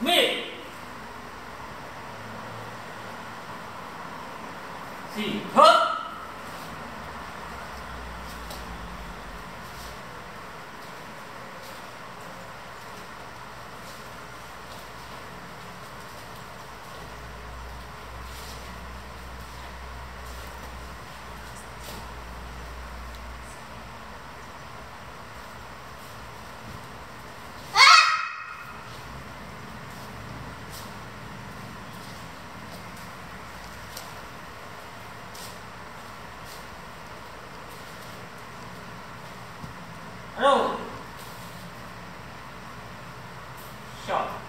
灭，起，合。哎呦笑。了